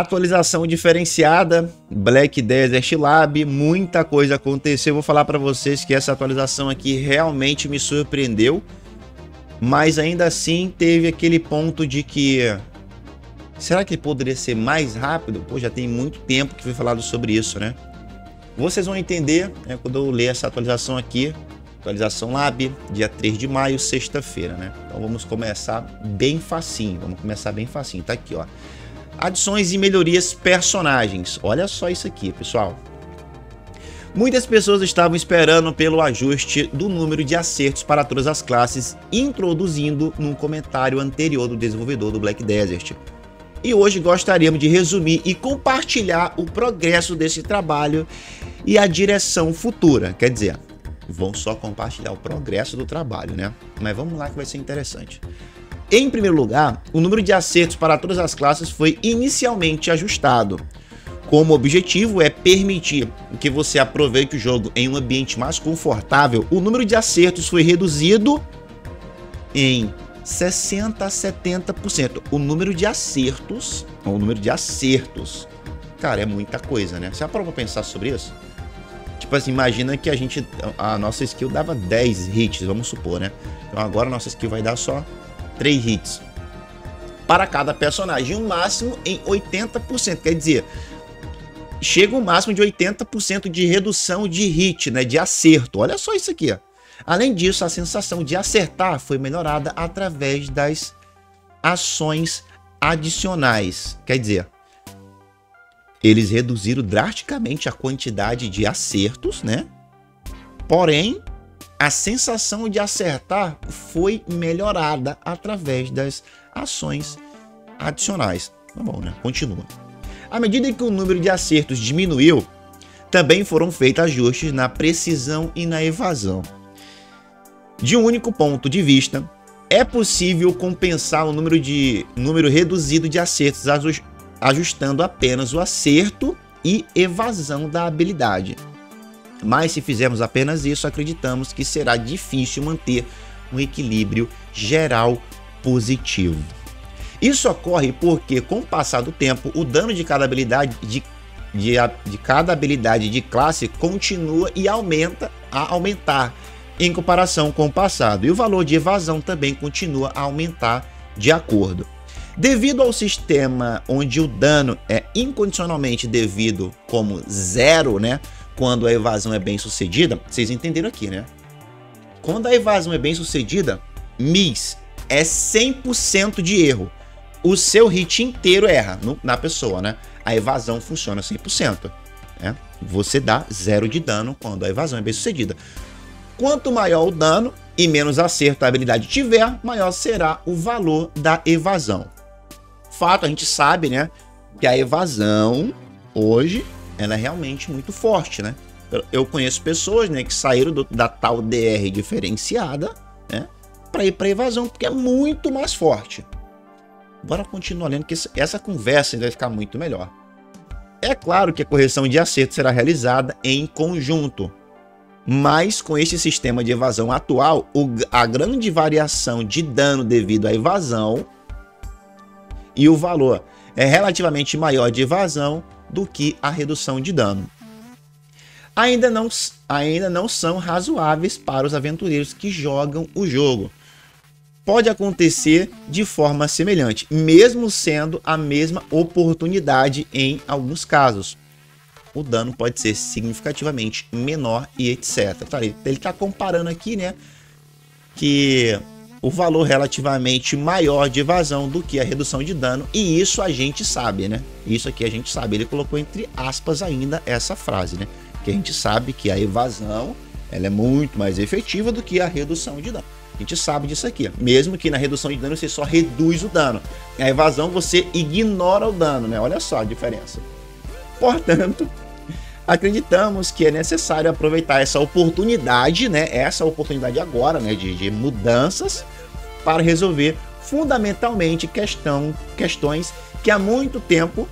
Atualização diferenciada, Black Desert Lab, muita coisa aconteceu. vou falar para vocês que essa atualização aqui realmente me surpreendeu, mas ainda assim teve aquele ponto de que será que poderia ser mais rápido? Pô, já tem muito tempo que foi falado sobre isso, né? Vocês vão entender né, quando eu ler essa atualização aqui, atualização Lab, dia 3 de maio, sexta-feira, né? Então vamos começar bem facinho, vamos começar bem facinho, tá aqui, ó. Adições e melhorias personagens. Olha só isso aqui, pessoal. Muitas pessoas estavam esperando pelo ajuste do número de acertos para todas as classes, introduzindo num comentário anterior do desenvolvedor do Black Desert. E hoje gostaríamos de resumir e compartilhar o progresso desse trabalho e a direção futura. Quer dizer, vão só compartilhar o progresso do trabalho, né? Mas vamos lá que vai ser interessante. Em primeiro lugar, o número de acertos para todas as classes foi inicialmente ajustado. Como objetivo é permitir que você aproveite o jogo em um ambiente mais confortável, o número de acertos foi reduzido em 60 a 70%. O número de acertos, o número de acertos, cara, é muita coisa, né? Você parou pra pensar sobre isso? Tipo assim, imagina que a gente, a nossa skill dava 10 hits, vamos supor, né? Então agora a nossa skill vai dar só 3 hits para cada personagem, um máximo em 80%. Quer dizer, chega um máximo de 80% de redução de hit, né, de acerto. Olha só isso aqui. Além disso, a sensação de acertar foi melhorada através das ações adicionais. Quer dizer, eles reduziram drasticamente a quantidade de acertos, né? Porém, a sensação de acertar foi melhorada através das ações adicionais. Tá bom, né? Continua. À medida que o número de acertos diminuiu, também foram feitos ajustes na precisão e na evasão. De um único ponto de vista, é possível compensar o número, de, número reduzido de acertos ajustando apenas o acerto e evasão da habilidade. Mas se fizermos apenas isso, acreditamos que será difícil manter um equilíbrio geral positivo. Isso ocorre porque, com o passar do tempo, o dano de cada habilidade de, de, de cada habilidade de classe continua e aumenta a aumentar em comparação com o passado, e o valor de evasão também continua a aumentar de acordo. Devido ao sistema onde o dano é incondicionalmente devido como zero, né? Quando a evasão é bem sucedida, vocês entenderam aqui, né? Quando a evasão é bem sucedida, MIS é 100% de erro. O seu hit inteiro erra no, na pessoa, né? A evasão funciona 100%. Né? Você dá zero de dano quando a evasão é bem sucedida. Quanto maior o dano e menos acerto a habilidade tiver, maior será o valor da evasão. Fato, a gente sabe, né? Que a evasão hoje ela é realmente muito forte, né? Eu conheço pessoas, né, que saíram do, da tal DR diferenciada, né, para ir para evasão, porque é muito mais forte. Bora continuar lendo que essa conversa vai ficar muito melhor. É claro que a correção de acerto será realizada em conjunto, mas com este sistema de evasão atual, o, a grande variação de dano devido à evasão e o valor é relativamente maior de evasão do que a redução de dano. Ainda não, ainda não são razoáveis para os aventureiros que jogam o jogo. Pode acontecer de forma semelhante, mesmo sendo a mesma oportunidade em alguns casos. O dano pode ser significativamente menor e etc. Tá, ele está comparando aqui, né? Que o valor relativamente maior de evasão do que a redução de dano, e isso a gente sabe, né? Isso aqui a gente sabe. Ele colocou entre aspas ainda essa frase, né? Que a gente sabe que a evasão ela é muito mais efetiva do que a redução de dano. A gente sabe disso aqui. Mesmo que na redução de dano você só reduz o dano. Na evasão você ignora o dano, né? Olha só a diferença. Portanto, acreditamos que é necessário aproveitar essa oportunidade, né? Essa oportunidade agora, né? De, de mudanças para resolver fundamentalmente questão, questões que há muito tempo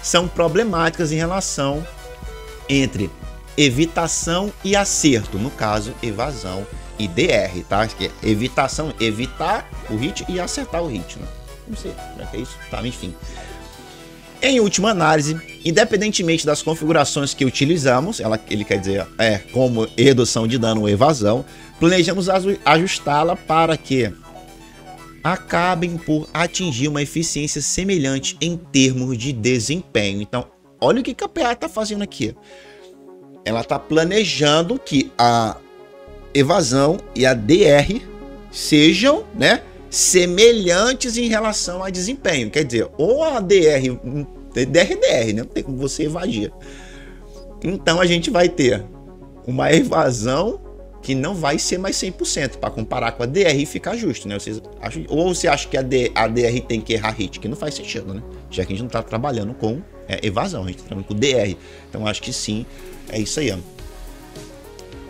são problemáticas em relação entre evitação e acerto, no caso, evasão e DR, tá? Que é evitação, evitar o hit e acertar o hit, né? Não sei como é que é isso, tá? Enfim. Em última análise, independentemente das configurações que utilizamos, ela, ele quer dizer, é, como redução de dano ou evasão, planejamos ajustá-la para que acabem por atingir uma eficiência semelhante em termos de desempenho. Então, olha o que a PA está fazendo aqui. Ela está planejando que a evasão e a DR sejam, né, semelhantes em relação a desempenho. Quer dizer, ou a DR, DR DR, né? Não tem como você evadir. Então a gente vai ter uma evasão que não vai ser mais 100% para comparar com a DR e ficar justo, né? Vocês acham, ou você acha que a, D, a DR tem que errar hit, que não faz sentido, né? Já que a gente não está trabalhando com é, evasão, a gente está trabalhando com DR. Então acho que sim, é isso aí. Ó.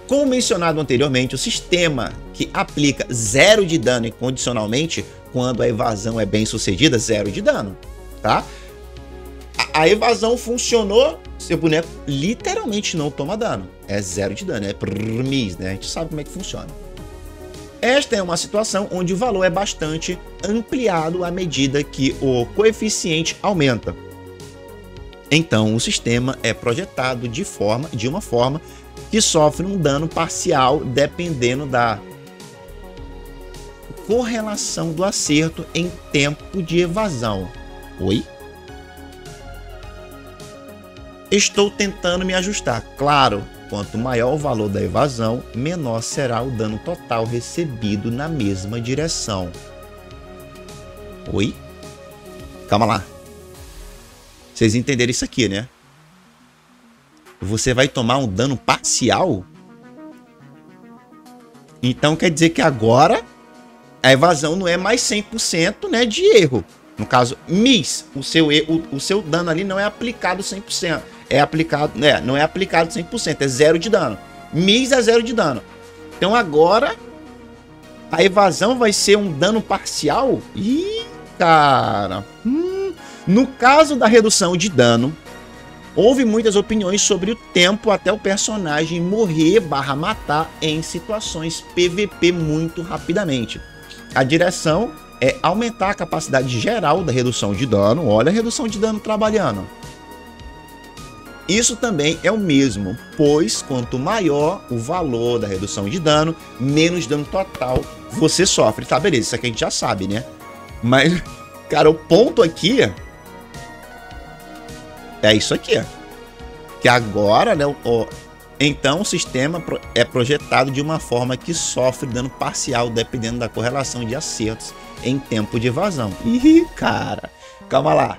Como mencionado anteriormente, o sistema que aplica zero de dano incondicionalmente quando a evasão é bem sucedida, zero de dano, tá? A, a evasão funcionou, seu boneco literalmente não toma dano. É zero de dano, é permis, né? A gente sabe como é que funciona. Esta é uma situação onde o valor é bastante ampliado à medida que o coeficiente aumenta. Então, o sistema é projetado de forma, de uma forma que sofre um dano parcial dependendo da correlação do acerto em tempo de evasão. Oi? Estou tentando me ajustar. Claro, quanto maior o valor da evasão, menor será o dano total recebido na mesma direção. Oi? Calma lá. Vocês entenderam isso aqui, né? Você vai tomar um dano parcial? Então quer dizer que agora a evasão não é mais 100% né, de erro. No caso, MIS, o seu, o seu dano ali não é aplicado 100%. É aplicado, né, não é aplicado 100%, é zero de dano. MIS é zero de dano. Então agora a evasão vai ser um dano parcial? Ih, cara. Hum. No caso da redução de dano, houve muitas opiniões sobre o tempo até o personagem morrer barra matar em situações PVP muito rapidamente. A direção é aumentar a capacidade geral da redução de dano. Olha a redução de dano trabalhando. Isso também é o mesmo, pois quanto maior o valor da redução de dano, menos dano total você sofre. Tá, beleza, isso aqui a gente já sabe, né? Mas, cara, o ponto aqui é isso aqui. Que agora, né, então o sistema é projetado de uma forma que sofre dano parcial dependendo da correlação de acertos em tempo de evasão. Ih, cara, calma lá.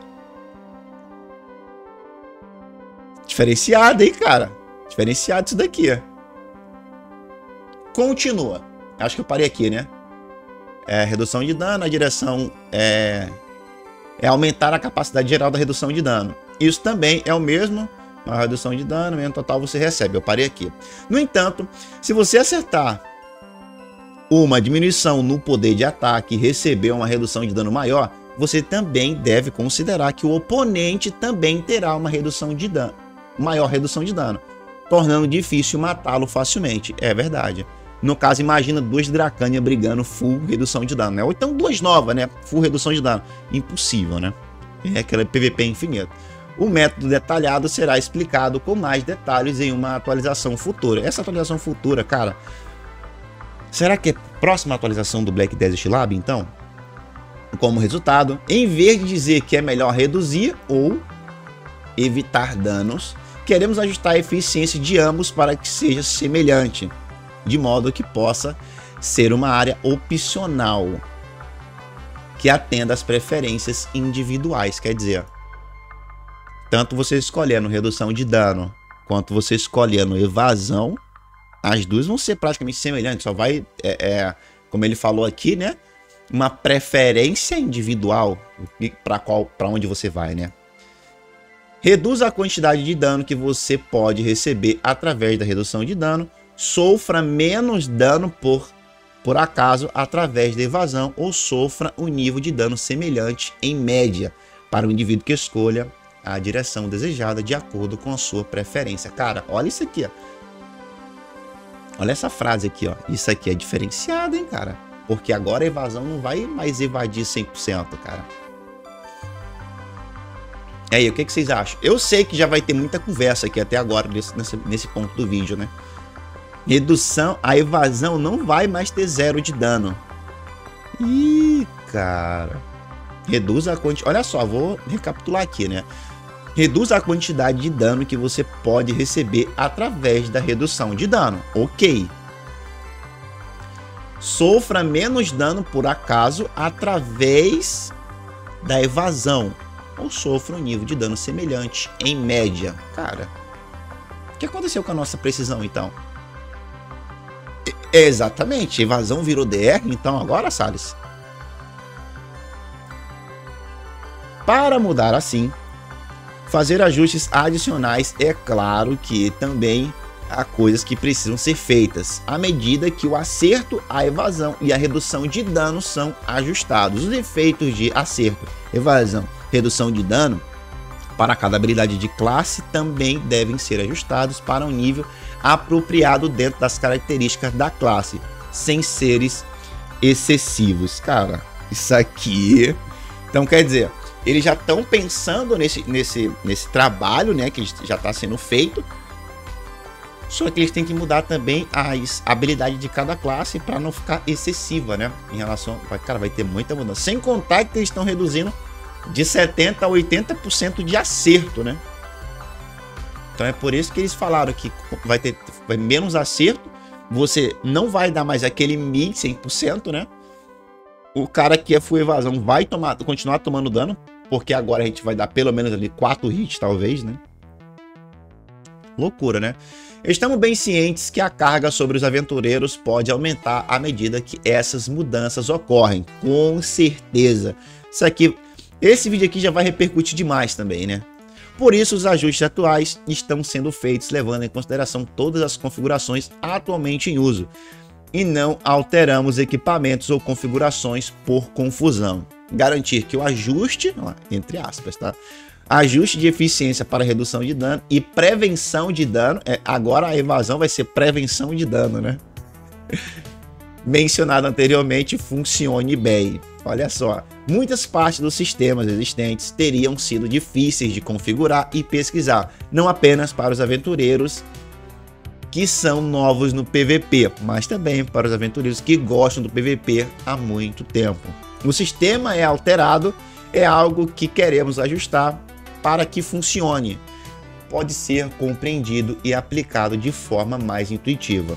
Diferenciado, hein, cara? Diferenciado isso daqui. Continua. Acho que eu parei aqui, né? É redução de dano, a direção é, é aumentar a capacidade geral da redução de dano. Isso também é o mesmo, uma redução de dano, mesmo total você recebe. Eu parei aqui. No entanto, se você acertar uma diminuição no poder de ataque e receber uma redução de dano maior, você também deve considerar que o oponente também terá uma redução de dano, maior redução de dano, tornando difícil matá-lo facilmente. É verdade. No caso, imagina duas Dracania brigando full redução de dano, né? Ou então duas novas, né? Full redução de dano. Impossível, né? É aquela PVP infinito. O método detalhado será explicado com mais detalhes em uma atualização futura. Essa atualização futura, cara, será que é próxima atualização do Black Desert Lab, então? Como resultado, em vez de dizer que é melhor reduzir ou evitar danos, queremos ajustar a eficiência de ambos para que seja semelhante, de modo que possa ser uma área opcional que atenda às preferências individuais, quer dizer, tanto você escolhendo redução de dano, quanto você escolhendo evasão, as duas vão ser praticamente semelhantes. Só vai, é, é, como ele falou aqui, né? Uma preferência individual para qual, para onde você vai, né? Reduz a quantidade de dano que você pode receber através da redução de dano. Sofra menos dano por por acaso através da evasão ou sofra um nível de dano semelhante em média para o indivíduo que escolha a direção desejada de acordo com a sua preferência. Cara, olha isso aqui, ó. Olha essa frase aqui, ó. Isso aqui é diferenciado, hein, cara? Porque agora a evasão não vai mais evadir 100%, cara. E aí, o que, que vocês acham? Eu sei que já vai ter muita conversa aqui até agora, nesse, nesse, nesse ponto do vídeo, né? Redução, a evasão não vai mais ter zero de dano. Ih, cara. Reduz a quantidade. Olha só, vou recapitular aqui, né? Reduz a quantidade de dano que você pode receber através da redução de dano. Ok. Sofra menos dano por acaso através da evasão. Ou sofra um nível de dano semelhante, em média. Cara, o que aconteceu com a nossa precisão então? Exatamente, evasão virou DR, então agora, Salles. Para mudar assim, fazer ajustes adicionais, é claro que também há coisas que precisam ser feitas, à medida que o acerto, a evasão e a redução de dano são ajustados. Os efeitos de acerto, evasão, redução de dano para cada habilidade de classe também devem ser ajustados para um nível apropriado dentro das características da classe, sem seres excessivos. Cara, isso aqui. Então quer dizer, eles já estão pensando nesse, nesse, nesse trabalho, né, que já está sendo feito. Só que eles têm que mudar também as habilidades de cada classe para não ficar excessiva, né? Em relação. Cara, vai ter muita mudança. Sem contar que eles estão reduzindo de 70% a 80% de acerto, né? Então é por isso que eles falaram que vai ter vai menos acerto, você não vai dar mais aquele mil 100%, né? O cara que é full evasão vai tomar, continuar tomando dano, porque agora a gente vai dar pelo menos ali 4 hits, talvez, né? Loucura, né? Estamos bem cientes que a carga sobre os aventureiros pode aumentar à medida que essas mudanças ocorrem, com certeza. Isso aqui, esse vídeo aqui já vai repercutir demais também, né? Por isso, os ajustes atuais estão sendo feitos levando em consideração todas as configurações atualmente em uso e não alteramos equipamentos ou configurações por confusão. Garantir que o ajuste, entre aspas, tá? Ajuste de eficiência para redução de dano e prevenção de dano. É, agora a evasão vai ser prevenção de dano, né? Mencionado anteriormente, funcione bem. Olha só, muitas partes dos sistemas existentes teriam sido difíceis de configurar e pesquisar, não apenas para os aventureiros que são novos no PVP, mas também para os aventureiros que gostam do PVP há muito tempo. O sistema é alterado, é algo que queremos ajustar para que funcione. Pode ser compreendido e aplicado de forma mais intuitiva.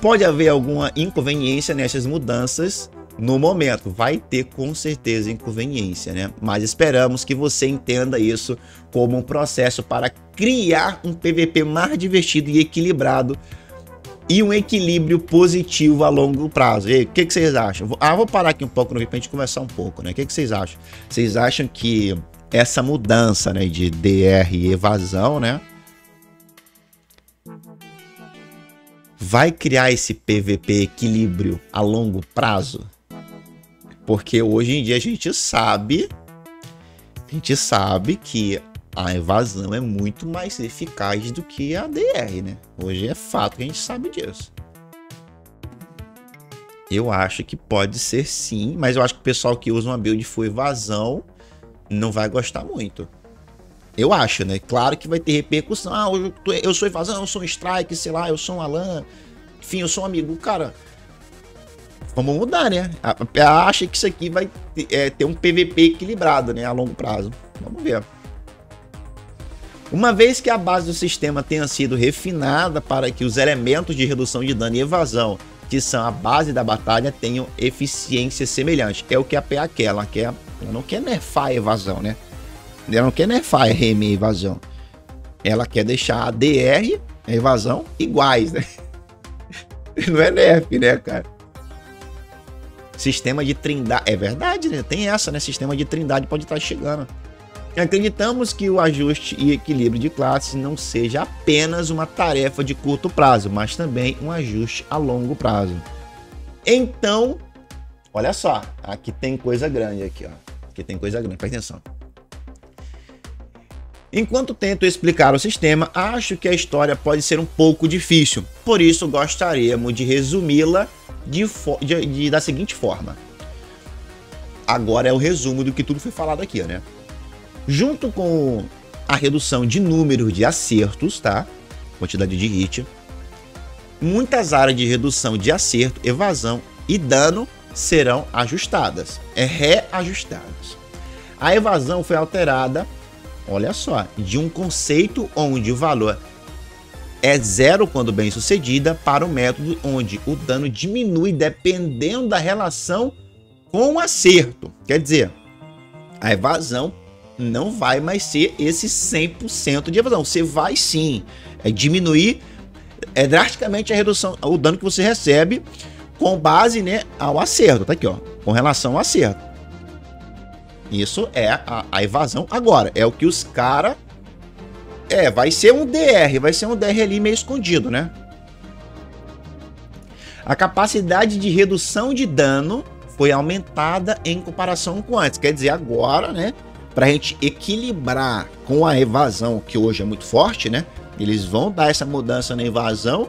Pode haver alguma inconveniência nessas mudanças no momento. Vai ter com certeza inconveniência, né? Mas esperamos que você entenda isso como um processo para criar um PVP mais divertido e equilibrado e um equilíbrio positivo a longo prazo. E o que, que, vocês acham? Ah, vou parar aqui um pouco no vídeo pra gente conversar um pouco, né? O que, que vocês acham? Vocês acham que essa mudança né, de DR e evasão, né? Vai criar esse PVP equilíbrio a longo prazo? Porque hoje em dia a gente sabe, a gente sabe que a evasão é muito mais eficaz do que a DR, né? Hoje é fato que a gente sabe disso. Eu acho que pode ser sim, mas eu acho que o pessoal que usa uma build full evasão não vai gostar muito. Eu acho, né? Claro que vai ter repercussão. Ah, eu, sou evasão, eu sou um strike, sei lá, eu sou um Alan. Enfim, eu sou um amigo. Cara, vamos mudar, né? Acha que isso aqui vai é, ter um PVP equilibrado, né? A longo prazo. Vamos ver. Uma vez que a base do sistema tenha sido refinada para que os elementos de redução de dano e evasão, que são a base da batalha, tenham eficiência semelhante. É o que a PA quer. Ela, quer, ela não quer nerfar a evasão, né? Ela não quer nerfar a RM e evasão. Ela quer deixar a DR, a evasão, iguais, né? Não é nerf, né, cara? Sistema de trindade. É verdade, né? Tem essa, né? Sistema de trindade pode estar chegando. Acreditamos que o ajuste e equilíbrio de classes não seja apenas uma tarefa de curto prazo, mas também um ajuste a longo prazo. Então, olha só, aqui tem coisa grande aqui, ó. Aqui tem coisa grande, presta atenção. Enquanto tento explicar o sistema, acho que a história pode ser um pouco difícil, por isso gostaríamos de resumi-la de, de, de, da seguinte forma. Agora é o resumo do que tudo foi falado aqui, né? junto com a redução de número de acertos, tá? Quantidade de hit. Muitas áreas de redução de acerto, evasão e dano serão ajustadas, é reajustadas. A evasão foi alterada, olha só, de um conceito onde o valor é zero quando bem sucedida para o método onde o dano diminui dependendo da relação com o acerto. Quer dizer, a evasão não vai mais ser esse 100% de evasão. Você vai sim é diminuir é drasticamente a redução, o dano que você recebe com base né, ao acerto. Tá aqui, ó, com relação ao acerto. Isso é a, a evasão agora. É o que os caras. É, vai ser um DR, vai ser um DR ali meio escondido, né? A capacidade de redução de dano foi aumentada em comparação com antes. Quer dizer, agora, né? Para a gente equilibrar com a evasão, que hoje é muito forte, né? Eles vão dar essa mudança na evasão,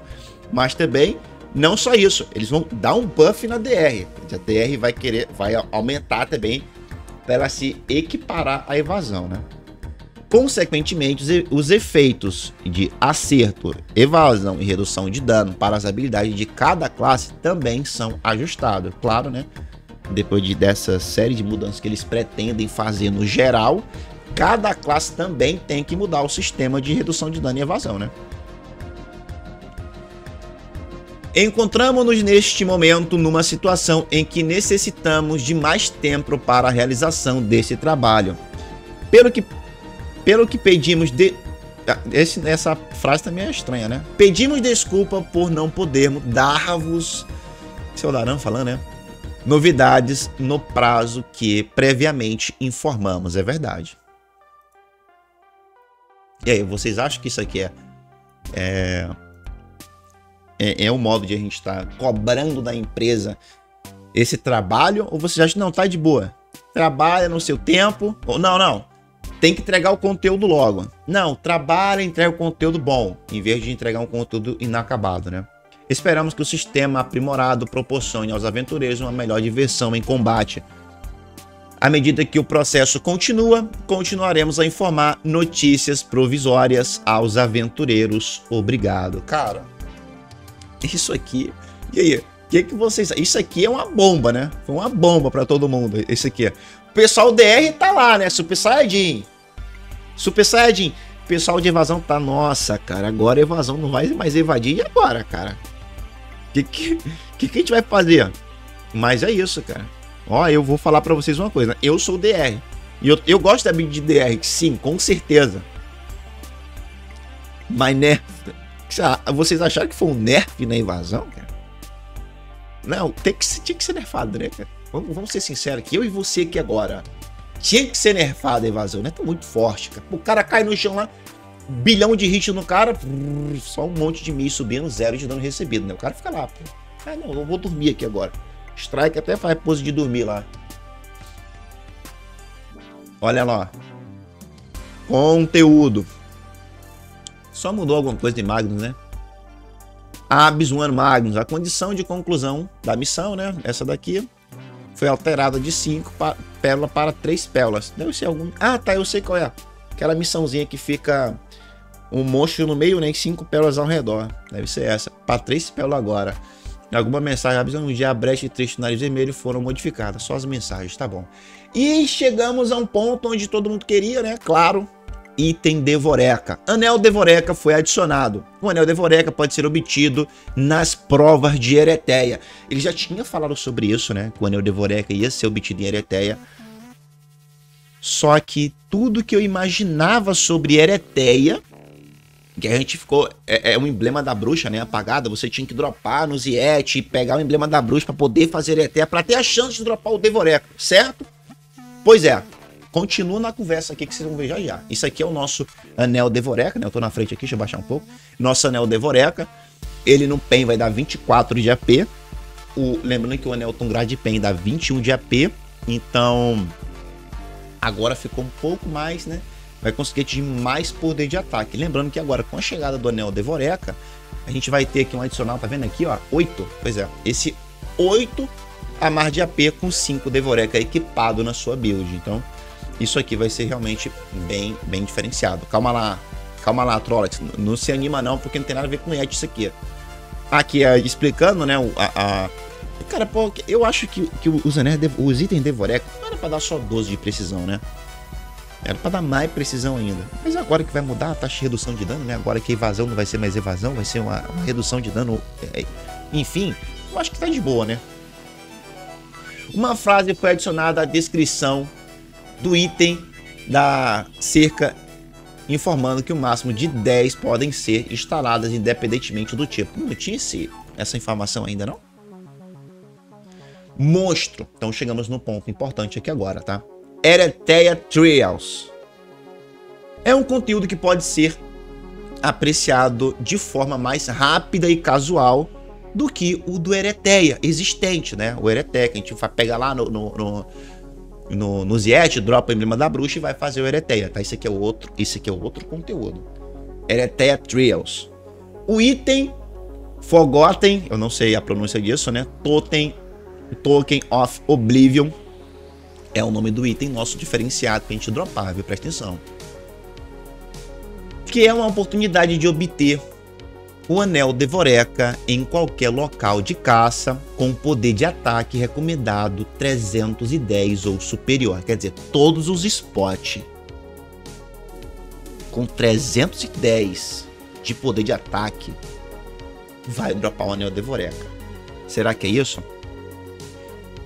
mas também não só isso, eles vão dar um buff na DR. A DR vai querer, vai aumentar também para ela se equiparar à evasão, né? Consequentemente, os efeitos de acerto, evasão e redução de dano para as habilidades de cada classe também são ajustados. Claro, né? Depois de dessa série de mudanças que eles pretendem fazer no geral, cada classe também tem que mudar o sistema de redução de dano e evasão, né? Encontramos-nos neste momento numa situação em que necessitamos de mais tempo para a realização desse trabalho. Pelo que, pelo que pedimos de. Ah, esse, essa frase também é estranha, né? Pedimos desculpa por não podermos dar-vos. Seu Larão falando, né? Novidades no prazo que previamente informamos, é verdade. E aí, vocês acham que isso aqui é, é é, é um modo de a gente estar tá cobrando da empresa esse trabalho? Ou você acha não, tá de boa? Trabalha no seu tempo. Ou não, não. Tem que entregar o conteúdo logo. Não, trabalha e entrega o conteúdo bom, em vez de entregar um conteúdo inacabado, né? Esperamos que o sistema aprimorado proporcione aos aventureiros uma melhor diversão em combate. À medida que o processo continua, continuaremos a informar notícias provisórias aos aventureiros. Obrigado. Cara, isso aqui. E aí? O que, que vocês. Isso aqui é uma bomba, né? Foi uma bomba para todo mundo. Esse aqui. O pessoal DR tá lá, né? Super Saiyajin. Super Saiyajin. O pessoal de evasão tá. Nossa, cara. Agora evasão não vai mais evadir. E agora, cara? O que, que, que, que a gente vai fazer? Mas é isso, cara. Ó, eu vou falar para vocês uma coisa. Eu sou DR. E eu, eu gosto da build de DR, sim, com certeza. Mas, né? Vocês acharam que foi um nerf na invasão, cara? Não, tem que, tinha que ser nerfado, né, cara? Vamos, vamos ser sinceros aqui, eu e você aqui agora. Tinha que ser nerfado a invasão, né? Tá muito forte, cara. O cara cai no chão lá, bilhão de hit no cara, só um monte de mi subindo, zero de dano recebido, né? O cara fica lá, pô. Ah, não, eu vou dormir aqui agora. Strike até faz pose de dormir lá. Olha lá. Conteúdo. Só mudou alguma coisa de Magnus, né? Abis One Magnus, a condição de conclusão da missão, né? Essa daqui foi alterada de 5 pérolas para 3 pérolas. Deve ser algum. Ah, tá, eu sei qual é. Aquela missãozinha que fica um monstro no meio, né? E 5 pérolas ao redor. Deve ser essa. Para 3 pérolas agora. Alguma mensagem avisando um dia a brecha e três nariz vermelho foram modificadas. Só as mensagens, tá bom. E chegamos a um ponto onde todo mundo queria, né? Claro, item Devoreca. Anel Devoreca foi adicionado. O Anel Devoreca pode ser obtido nas provas de Ereteia. Ele já tinha falado sobre isso, né? Que o Anel Devoreca ia ser obtido em Ereteia. Só que tudo que eu imaginava sobre Ereteia, que a gente ficou. É, é um emblema da bruxa, né? Apagada. Você tinha que dropar no Ziet pegar o emblema da bruxa para poder fazer Ereteia, para ter a chance de dropar o Devoreca, certo? Pois é, continua na conversa aqui que vocês vão ver já já. Isso aqui é o nosso anel Devoreca, né? Eu tô na frente aqui, deixa eu baixar um pouco. Nosso anel Devoreca. Ele no PEN vai dar 24 de AP. O, lembrando que o anel Tungrad de PEN dá 21 de AP. Então, agora ficou um pouco mais, né? Vai conseguir atingir mais poder de ataque. Lembrando que agora, com a chegada do anel Devoreca, a gente vai ter aqui um adicional, tá vendo aqui, ó? 8. Pois é, esse 8 a mais de AP com 5 Devoreca equipado na sua build. Então, isso aqui vai ser realmente bem, bem diferenciado. Calma lá, calma lá, Trollex. Não se anima não, porque não tem nada a ver com Yeti isso aqui. Aqui, é, explicando, né, a, a... Cara, pô, eu acho que, que os os itens Devorec não era pra dar só 12 de precisão, né? Era pra dar mais precisão ainda. Mas agora que vai mudar a taxa de redução de dano, né? Agora que a evasão não vai ser mais evasão, vai ser uma, uma redução de dano. É, enfim, eu acho que tá de boa, né? Uma frase foi adicionada à descrição do item da cerca informando que o máximo de 10 podem ser instaladas independentemente do tipo. Não tinha esse, essa informação ainda não? Monstro. Então chegamos no ponto importante aqui agora, tá? Ereteia Trials. É um conteúdo que pode ser apreciado de forma mais rápida e casual do que o do Ereteia existente, né? O Ereteia que a gente vai pegar lá no, no, no no, no Ziet, dropa o emblema da bruxa e vai fazer o Ereteia, tá? Isso aqui é o outro, isso aqui é o outro conteúdo. Ereteia Trials. O item Forgotten, eu não sei a pronúncia disso, né? Totem, Token of Oblivion é o nome do item nosso diferenciado pra gente dropar, viu? Presta atenção. Que é uma oportunidade de obter o Anel Devoreca em qualquer local de caça com poder de ataque recomendado 310 ou superior. Quer dizer, todos os spots com 310 de poder de ataque vai dropar o Anel Devoreca. Será que é isso?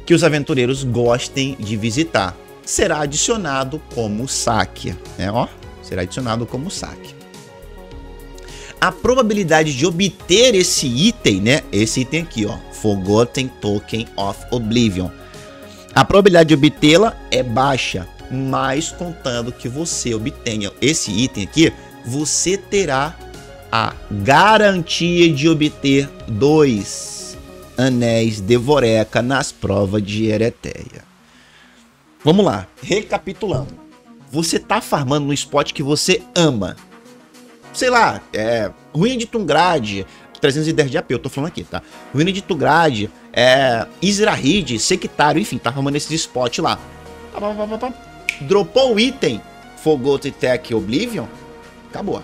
Que os aventureiros gostem de visitar. Será adicionado como saque. É, ó, será adicionado como saque a probabilidade de obter esse item, né? Esse item aqui, ó, Forgotten Token of Oblivion. A probabilidade de obtê-la é baixa, mas contando que você obtenha esse item aqui, você terá a garantia de obter dois anéis Devoreca nas provas de Ereteia. Vamos lá, recapitulando. Você tá farmando no spot que você ama, sei lá, é, Ruína de Tungrad, 310 de AP, eu tô falando aqui, tá? Ruína de Tungrad, é, Izrahid, Sectário, enfim, tá arrumando esses spots lá. Dropou o item Fogoto Tech Oblivion, acabou.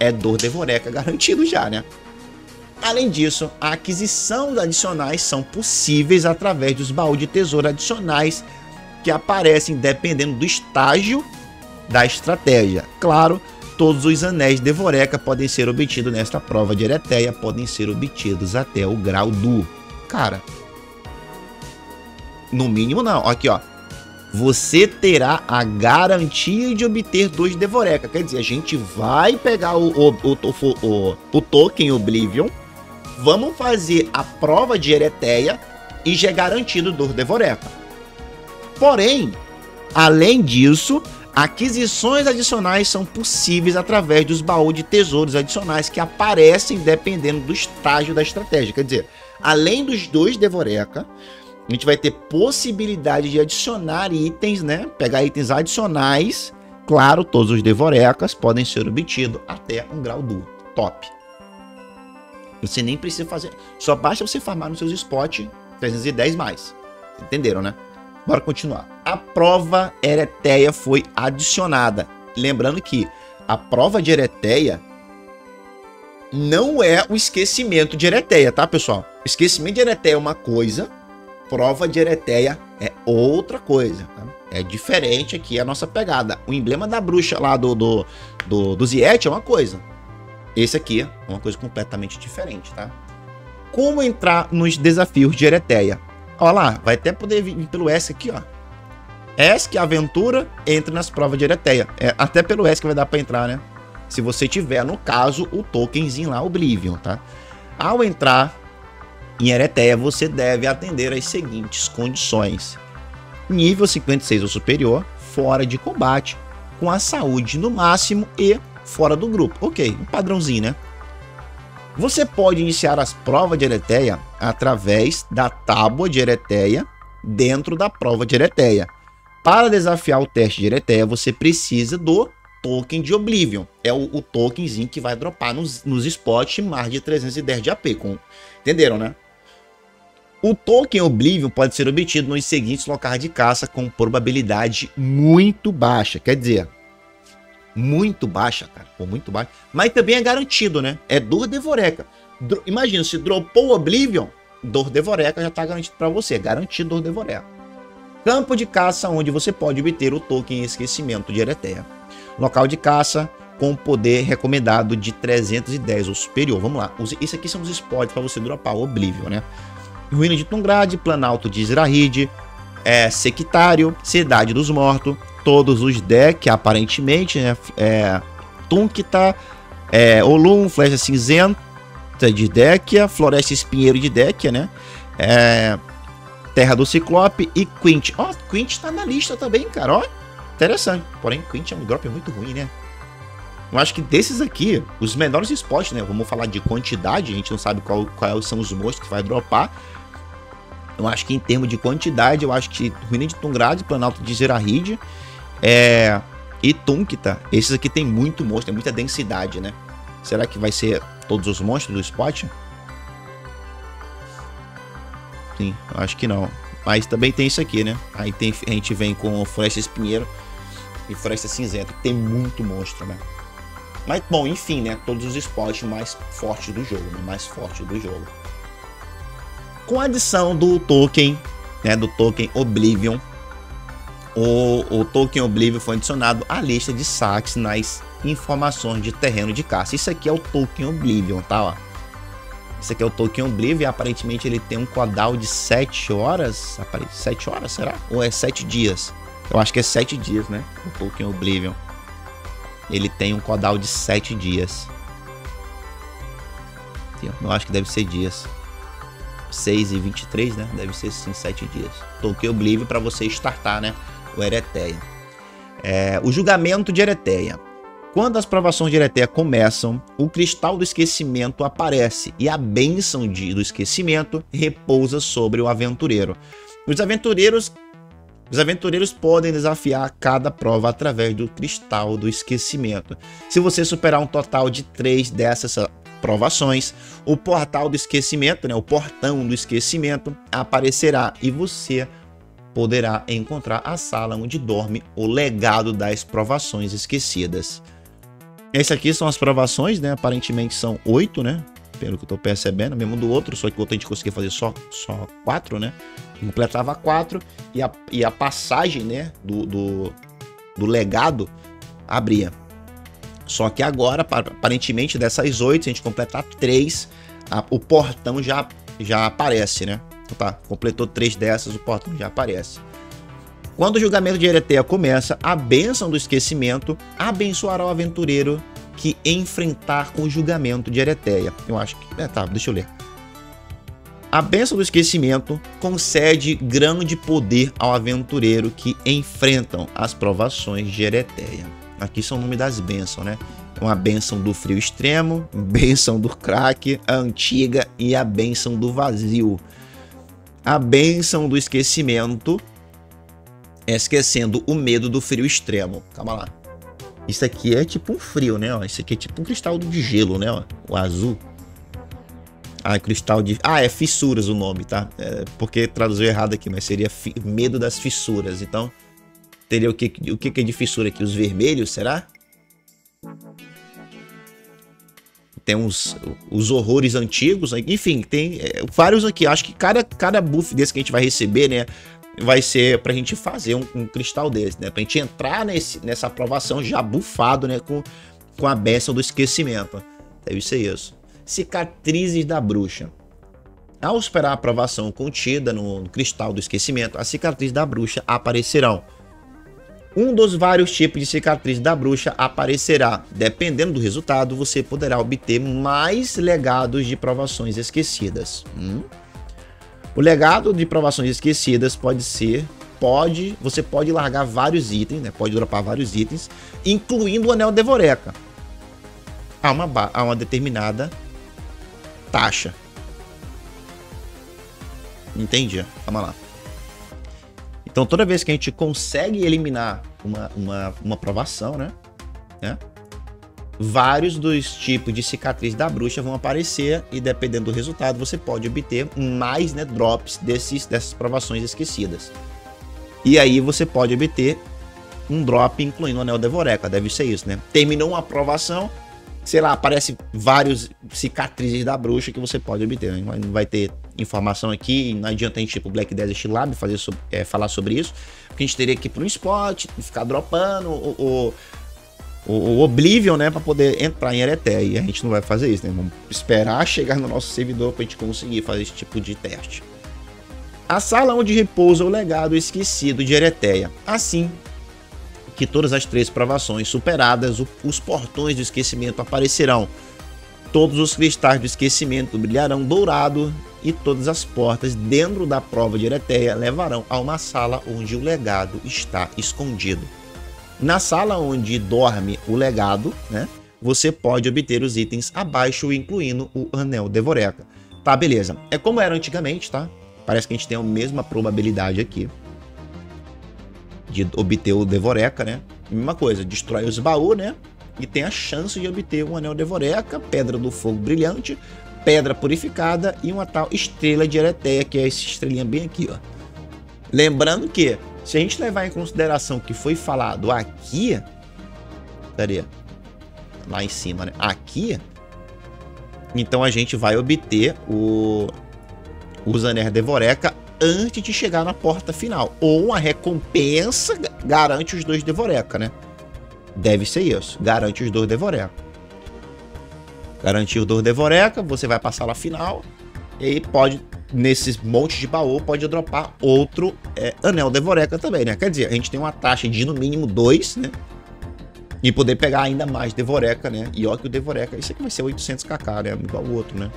É dor devoreca garantido já, né? Além disso, a aquisição adicionais são possíveis através dos baús de tesouro adicionais que aparecem dependendo do estágio da estratégia. Claro, Todos os anéis de Voreca podem ser obtidos nesta prova de Ereteia, podem ser obtidos até o grau do. Cara, no mínimo não. Aqui, ó. Você terá a garantia de obter dois Devoreca. Quer dizer, a gente vai pegar o, o, o, o, o token Oblivion, vamos fazer a prova de Ereteia e já é garantido dois Devoreca. Porém, além disso, Aquisições adicionais são possíveis através dos baús de tesouros adicionais que aparecem dependendo do estágio da estratégia. Quer dizer, além dos dois Devoreca, a gente vai ter possibilidade de adicionar itens, né? Pegar itens adicionais. Claro, todos os Devorecas podem ser obtidos até um grau do top. Você nem precisa fazer. Só basta você farmar nos seus spots 310 mais. Entenderam, né? Bora continuar. A prova Ereteia foi adicionada. Lembrando que a prova de Ereteia não é o esquecimento de Ereteia, tá, pessoal? Esquecimento de Ereteia é uma coisa, prova de Ereteia é outra coisa. Tá? É diferente aqui a nossa pegada. O emblema da bruxa lá do, do, do, do Ziet é uma coisa. Esse aqui é uma coisa completamente diferente, tá? Como entrar nos desafios de Ereteia? Ó lá, vai até poder vir pelo S aqui, ó. ESC Aventura entra nas provas de Ereteia. É, até pelo ESC vai dar para entrar, né? Se você tiver, no caso, o tokenzinho lá, Oblivion, tá? Ao entrar em Ereteia, você deve atender as seguintes condições. Nível 56 ou superior, fora de combate, com a saúde no máximo e fora do grupo. Ok, um padrãozinho, né? Você pode iniciar as provas de Ereteia através da tábua de Ereteia dentro da prova de Ereteia. Para desafiar o teste de Ereteia, você precisa do token de Oblivion. É o, o tokenzinho que vai dropar nos, nos spots mais de 310 de AP. Com... Entenderam, né? O token Oblivion pode ser obtido nos seguintes locais de caça com probabilidade muito baixa. Quer dizer, muito baixa, cara. Pô, muito baixa. Mas também é garantido, né? É dor devoreca. Imagina, se dropou Oblivion, dor devoreca já tá garantido para você. Garantido dor devoreca. Campo de caça onde você pode obter o token esquecimento de Eretea. Local de caça com poder recomendado de 310 ou superior. Vamos lá. Isso aqui são os spots para você dropar o Oblivion, né? Ruína de Tungrad, Planalto de Zrahid, é, Sectário, Cidade dos Mortos, todos os decks, aparentemente, né? É, Tunkta, é, Olum, Flecha Cinzenta de Dekia, Floresta Espinheiro de Dekia, né? É, Terra do Ciclope e Quint. Ó, oh, Quint tá na lista também, cara, ó. Interessante. Porém, Quint é um drop muito ruim, né? Eu acho que desses aqui, os menores spots, né? Vamos falar de quantidade, a gente não sabe qual, quais são os monstros que vai dropar. Eu acho que em termos de quantidade, eu acho que Ruína de Tungrad, Planalto de Zerahid é, e Tunkta, esses aqui tem muito monstro, tem muita densidade, né? Será que vai ser todos os monstros do spot? Sim, acho que não. Mas também tem isso aqui, né? Aí tem, a gente vem com Floresta Espinheiro e Floresta Cinzenta, que tem muito monstro, né? Mas, bom, enfim, né? Todos os spots mais fortes do jogo, né? Mais fortes do jogo com a adição do token, né, do token Oblivion, o, o token Oblivion foi adicionado à lista de saques nas informações de terreno de caça. Isso aqui é o token Oblivion, tá? Ó. Isso aqui é o token Oblivion aparentemente ele tem um cooldown de 7 horas. 7 horas, será? Ou é 7 dias? Eu acho que é 7 dias, né? O token Oblivion. Ele tem um cooldown de 7 dias. Eu acho que deve ser dias. 6 e 23, né? Deve ser sim 7 dias. Toquei Oblivion para você startar, né? O Ereteia. É, o julgamento de Ereteia. Quando as provações de Ereteia começam, o cristal do esquecimento aparece e a bênção de, do esquecimento repousa sobre o aventureiro. Os aventureiros os aventureiros podem desafiar cada prova através do cristal do esquecimento. Se você superar um total de três dessas provações, o portal do esquecimento, né, o portão do esquecimento aparecerá e você poderá encontrar a sala onde dorme o legado das provações esquecidas. Esse aqui são as provações, né? Aparentemente são oito, né? Pelo que eu tô percebendo, mesmo do outro, só que o outro a gente conseguia fazer só, só quatro, né? Completava quatro e a, e a passagem, né? Do, do, do legado abria. Só que agora, aparentemente, dessas oito, se a gente completar três, o portão já, já aparece, né? Então tá, completou três dessas, o portão já aparece. Quando o julgamento de Eretea começa, a bênção do esquecimento abençoará o aventureiro que enfrentar o julgamento de Ereteia. Eu acho que. É, tá, deixa eu ler. A bênção do esquecimento concede grande poder ao aventureiro que enfrentam as provações de Ereteia. Aqui são o nome das bênçãos, né? Uma bênção do frio extremo, bênção do crack, a antiga e a bênção do vazio. A bênção do esquecimento, esquecendo o medo do frio extremo. Calma lá. Isso aqui é tipo um frio, né? Isso aqui é tipo um cristal de gelo, né? O azul. Ah, cristal de. Ah, é fissuras o nome, tá? É porque traduziu errado aqui, mas seria medo das fissuras. Então, Teria o que, o que é de fissura aqui? Os vermelhos, será? Tem uns, os horrores antigos, enfim, tem é, vários aqui. Acho que cada, cada buff desse que a gente vai receber, né? Vai ser pra gente fazer um, um cristal desse, né? Pra gente entrar nesse, nessa aprovação já bufado, né? Com, com a bênção do esquecimento. Deve ser isso. Cicatrizes da bruxa. Ao esperar a aprovação contida no, no cristal do esquecimento, as cicatrizes da bruxa aparecerão um dos vários tipos de cicatriz da bruxa aparecerá. Dependendo do resultado, você poderá obter mais legados de provações esquecidas. Hum? O legado de provações esquecidas pode ser, pode, você pode largar vários itens, né? Pode dropar vários itens, incluindo o anel Devoreca. A uma, a uma determinada taxa. Entendi. Vamos lá. Então, toda vez que a gente consegue eliminar uma, uma, uma provação, né? né? vários dos tipos de cicatriz da bruxa vão aparecer e dependendo do resultado você pode obter mais né, drops desses, dessas provações esquecidas. E aí você pode obter um drop incluindo o Anel Devoreca, deve ser isso, né? Terminou uma aprovação, sei lá, aparece vários cicatrizes da bruxa que você pode obter. Né? Não vai ter informação aqui, não adianta a gente ir pro Black Desert Lab fazer é, falar sobre isso, porque a gente teria que ir um spot, ficar dropando o, o, o, Oblivion, né, para poder entrar em Ereté. E a gente não vai fazer isso, né? Vamos esperar chegar no nosso servidor para a gente conseguir fazer esse tipo de teste. A sala onde repousa o legado esquecido de Eretéia. Assim que todas as três provações superadas, os portões do esquecimento aparecerão. Todos os cristais do esquecimento brilharão dourado e todas as portas dentro da prova de Eretéia levarão a uma sala onde o legado está escondido. Na sala onde dorme o legado, né, você pode obter os itens abaixo, incluindo o Anel Devoreca. Tá, beleza. É como era antigamente, tá? Parece que a gente tem a mesma probabilidade aqui de obter o Devoreca, né? Mesma coisa, destrói os baús, né? E tem a chance de obter um anel Devoreca, pedra do fogo brilhante, pedra purificada e uma tal estrela de Ereteia, que é essa estrelinha bem aqui, ó. Lembrando que, se a gente levar em consideração que foi falado aqui, cadê? Lá em cima, né? Aqui, então a gente vai obter o os anéis Devoreca antes de chegar na porta final. Ou a recompensa garante os dois Devoreca, né? Deve ser isso. Garante os dois Devoreca. Garantir os dois Devoreca, você vai passar lá final. E aí pode, nesses montes de baú, pode dropar outro é, anel Devoreca também, né? Quer dizer, a gente tem uma taxa de no mínimo dois, né? E poder pegar ainda mais Devoreca, né? E ó que o Devoreca, isso aqui vai ser 800kk, né? Igual o outro, né?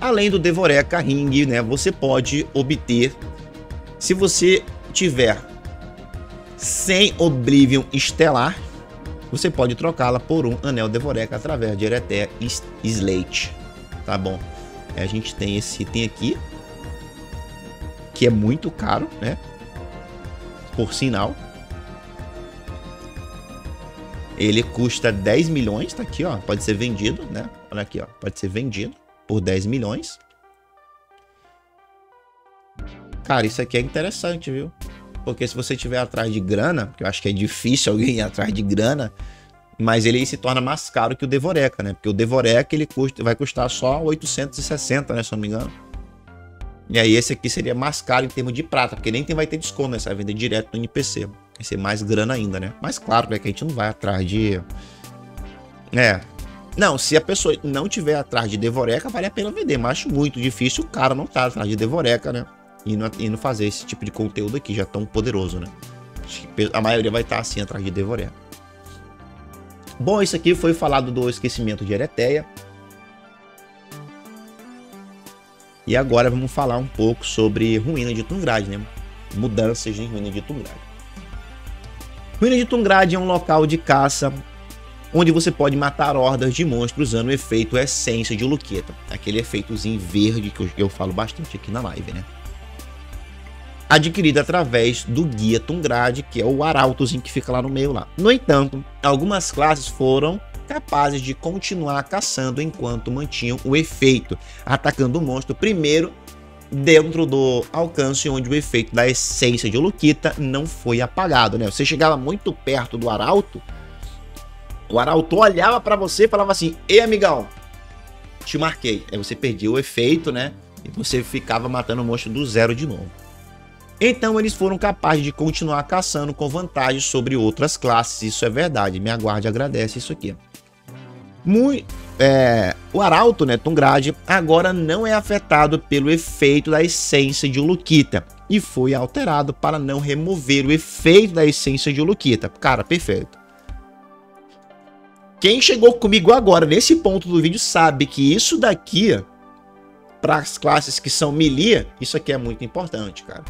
Além do Devoreca Ring, né, você pode obter, se você tiver sem Oblivion Estelar, você pode trocá-la por um Anel Devoreca através de Ereté Slate, tá bom? A gente tem esse item aqui, que é muito caro, né? Por sinal. Ele custa 10 milhões, tá aqui, ó, pode ser vendido, né? Olha aqui, ó, pode ser vendido por 10 milhões. Cara, isso aqui é interessante, viu? Porque se você tiver atrás de grana, que eu acho que é difícil alguém ir atrás de grana, mas ele se torna mais caro que o Devoreca, né? Porque o Devoreca ele custa, vai custar só 860, né? Se eu não me engano. E aí esse aqui seria mais caro em termos de prata, porque nem tem, vai ter desconto, vai vender direto no NPC. Vai ser mais grana ainda, né? Mas claro, né, que a gente não vai atrás de... É, não, se a pessoa não tiver atrás de Devoreca, vale a pena vender. Mas acho muito difícil o cara não tá atrás de Devoreca, né? E não, fazer esse tipo de conteúdo aqui, já tão poderoso, né? A maioria vai estar tá, assim atrás de Devoreca. Bom, isso aqui foi falado do esquecimento de Ereteia. E agora vamos falar um pouco sobre Ruína de Tungrad, né? Mudanças em Ruína de Tungrad. Ruína de Tungrad é um local de caça onde você pode matar hordas de monstros usando o efeito Essência de Luqueta, aquele efeitozinho verde que eu falo bastante aqui na live, né? Adquirido através do Guia Tungrad, que é o arautozinho que fica lá no meio lá. No entanto, algumas classes foram capazes de continuar caçando enquanto mantinham o efeito, atacando o monstro primeiro dentro do alcance onde o efeito da essência de Luquita não foi apagado, né? Você chegava muito perto do arauto, o Arauto olhava para você e falava assim: Ei, amigão, te marquei. Aí você perdia o efeito, né? E você ficava matando o monstro do zero de novo. Então eles foram capazes de continuar caçando com vantagem sobre outras classes. Isso é verdade. Minha guarda agradece isso aqui. Muito, é, o Arauto, né, Tungrad, agora não é afetado pelo efeito da essência de Ulukita e foi alterado para não remover o efeito da essência de Ulukita. Cara, perfeito. Quem chegou comigo agora, nesse ponto do vídeo, sabe que isso daqui, para as classes que são melee, isso aqui é muito importante, cara.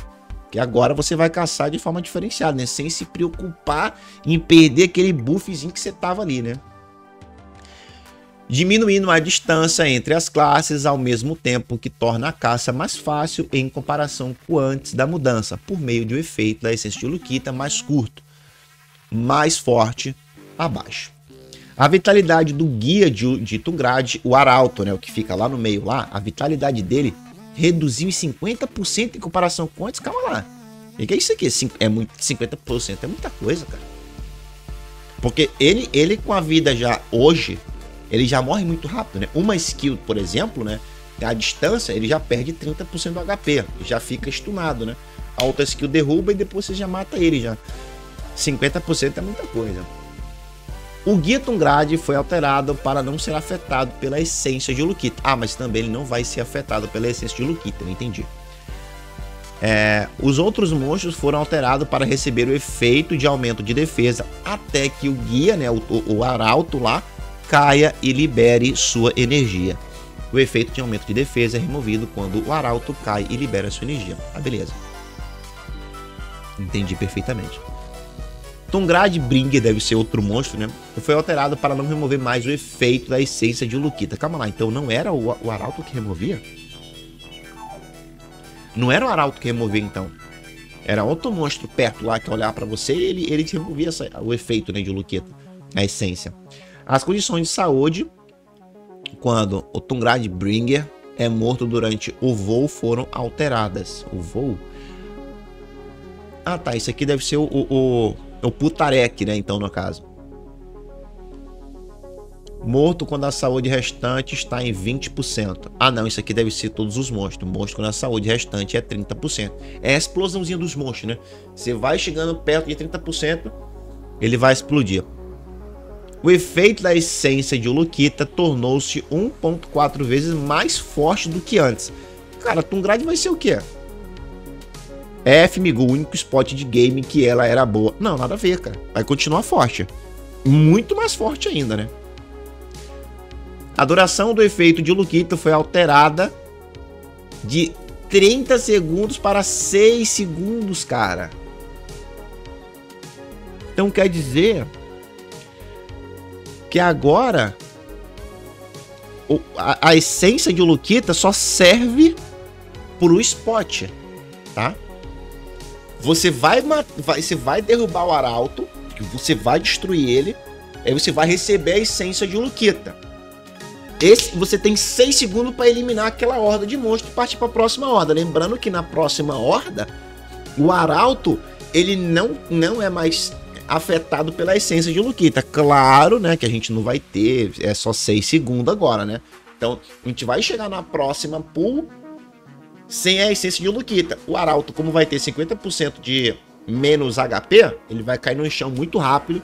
Que agora você vai caçar de forma diferenciada, né? Sem se preocupar em perder aquele buffzinho que você tava ali, né? Diminuindo a distância entre as classes ao mesmo tempo que torna a caça mais fácil em comparação com antes da mudança, por meio do efeito da essência de Luquita mais curto, mais forte abaixo. A vitalidade do guia de, de Tungrad, o Arauto, né, o que fica lá no meio lá, a vitalidade dele reduziu em 50% em comparação com antes. Calma lá. O que é isso aqui? É muito, 50% é muita coisa, cara. Porque ele, ele com a vida já hoje, ele já morre muito rápido, né? Uma skill, por exemplo, né? A distância, ele já perde 30% do HP. Já fica stunado, né? A outra skill derruba e depois você já mata ele já. 50% é muita coisa. O Guia Tungrad foi alterado para não ser afetado pela essência de Luquita. Ah, mas também ele não vai ser afetado pela essência de Luquita, não entendi. É, os outros monstros foram alterados para receber o efeito de aumento de defesa até que o guia, né, o, o arauto lá, caia e libere sua energia. O efeito de aumento de defesa é removido quando o arauto cai e libera sua energia. Ah, beleza. Entendi perfeitamente. Tungrad Bringer deve ser outro monstro, né? Foi alterado para não remover mais o efeito da essência de Luquita. Calma lá, então não era o, o Arauto que removia? Não era o Arauto que removia, então. Era outro monstro perto lá que olhava para você e ele, ele removia essa, o efeito né, de Luquita, a essência. As condições de saúde, quando o Tungrad Bringer é morto durante o voo, foram alteradas. O voo? Ah tá, isso aqui deve ser o, o é o Putarek, né? Então, no caso. Morto quando a saúde restante está em 20%. Ah, não, isso aqui deve ser todos os monstros. Monstro quando a saúde restante é 30%. É a explosãozinha dos monstros, né? Você vai chegando perto de 30%, ele vai explodir. O efeito da essência de Ulukita tornou-se 1.4 vezes mais forte do que antes. Cara, Tungrad vai ser o quê? FMGO, o único spot de game que ela era boa. Não, nada a ver, cara. Vai continuar forte. Muito mais forte ainda, né? A duração do efeito de Luquita foi alterada de 30 segundos para 6 segundos, cara. Então quer dizer que agora a, a essência de Luquita só serve pro spot, tá? Você vai, vai, você vai derrubar o arauto, você vai destruir ele, aí você vai receber a essência de Luquita. Esse, você tem 6 segundos para eliminar aquela horda de monstros e partir para a próxima horda. Lembrando que na próxima horda, o arauto ele não, não é mais afetado pela essência de Luquita. Claro, né, que a gente não vai ter, é só 6 segundos agora, né? Então, a gente vai chegar na próxima pool sem a essência de Luquita. O Arauto, como vai ter 50% de menos HP, ele vai cair no chão muito rápido.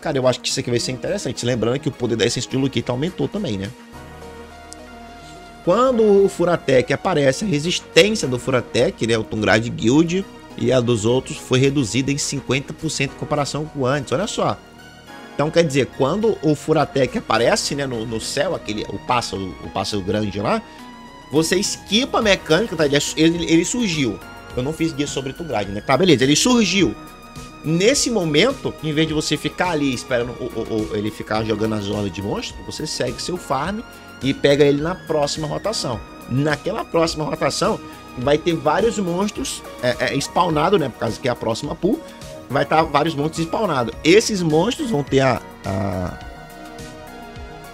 Cara, eu acho que isso aqui vai ser interessante. Lembrando que o poder da essência de Luquita aumentou também, né? Quando o Furatec aparece, a resistência do Furatec, né, o Tungrad Guild e a dos outros foi reduzida em 50% em comparação com antes. Olha só. Então quer dizer, quando o Furatec aparece né, no, no céu, aquele, o pássaro, o pássaro grande lá, você esquipa a mecânica, tá? Ele, ele surgiu. Eu não fiz guia sobre Tugrad, né? Tá, beleza, ele surgiu. Nesse momento, em vez de você ficar ali esperando o, o, o, ele ficar jogando as zonas de monstro, você segue seu farm e pega ele na próxima rotação. Naquela próxima rotação, vai ter vários monstros é, é, spawnados, né? Por causa que é a próxima pool. Vai estar tá vários monstros spawnados. Esses monstros vão ter a, a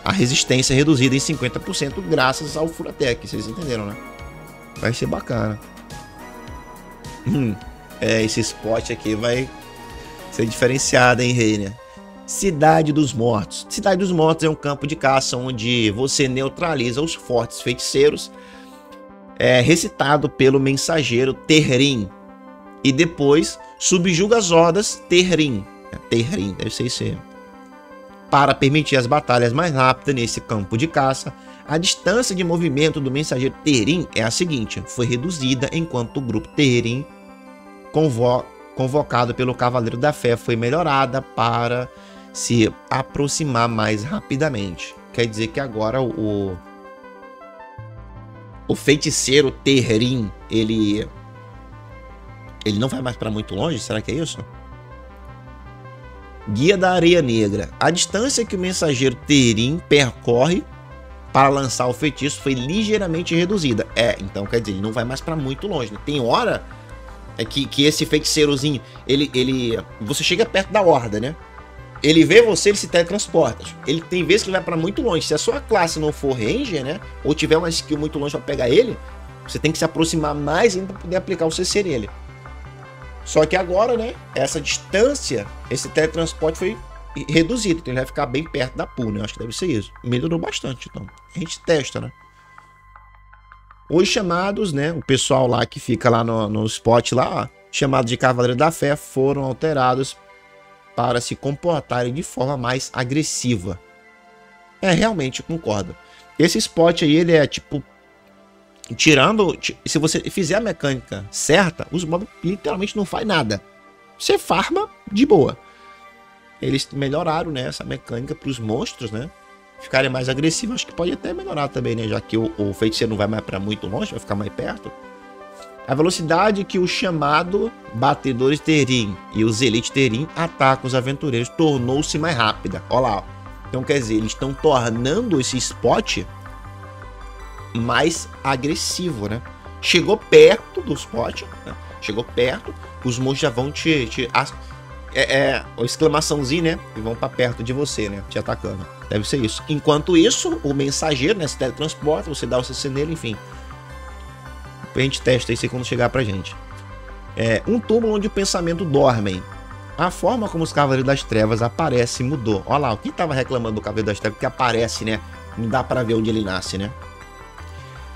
a resistência reduzida em 50% graças ao Furatec, vocês entenderam, né? Vai ser bacana. Hum, é, esse spot aqui vai ser diferenciado, hein, Rei, né? Cidade dos Mortos. Cidade dos Mortos é um campo de caça onde você neutraliza os fortes feiticeiros, é, recitado pelo mensageiro Terrim, e depois subjuga as hordas Terrim. É, deve ser isso aí. Para permitir as batalhas mais rápidas nesse campo de caça, a distância de movimento do mensageiro Terim é a seguinte: foi reduzida enquanto o grupo Terim, convo convocado pelo Cavaleiro da Fé, foi melhorada para se aproximar mais rapidamente. Quer dizer que agora o, o feiticeiro Terim, ele ele não vai mais para muito longe, será que é isso? Guia da Areia Negra. A distância que o mensageiro Terim percorre para lançar o feitiço foi ligeiramente reduzida. É, então quer dizer, ele não vai mais para muito longe. Né? Tem hora é que, que esse feiticeirozinho, ele, ele. Você chega perto da horda, né? Ele vê você, ele se teletransporta. Ele tem vezes que ele vai para muito longe. Se a sua classe não for Ranger, né? Ou tiver uma skill muito longe para pegar ele, você tem que se aproximar mais ainda para poder aplicar o CC nele. Só que agora, né? Essa distância, esse teletransporte foi reduzido. Então ele vai ficar bem perto da pool, né? Acho que deve ser isso. Melhorou bastante, então. A gente testa, né? Os chamados, né? O pessoal lá que fica lá no, no spot lá, ó, chamado de Cavaleiro da Fé, foram alterados para se comportarem de forma mais agressiva. É, realmente, concordo. Esse spot aí, ele é tipo. Tirando. Se você fizer a mecânica certa, os mobs literalmente não faz nada. Você farma de boa. Eles melhoraram né, essa mecânica para os monstros, né? Ficarem mais agressivos. Acho que pode até melhorar também, né? Já que o, o feiticeiro não vai mais para muito longe, vai ficar mais perto. A velocidade que o chamado Batedores Terim e os Elite Terim atacam os aventureiros tornou-se mais rápida. Olha lá. Então quer dizer, eles estão tornando esse spot mais agressivo, né? Chegou perto do spot, né? chegou perto, os monstros já vão te, te é, é uma exclamaçãozinha, né? E vão para perto de você, né? Te atacando. Deve ser isso. Enquanto isso, o mensageiro, né? Se teletransporta, você dá o CC nele, enfim. A gente testa isso aí quando chegar pra gente. É, um túmulo onde o pensamento dorme. A forma como os Cavaleiros das Trevas aparecem mudou. Olha lá, o que tava reclamando do Cavaleiro das Trevas que aparece, né? Não dá para ver onde ele nasce, né?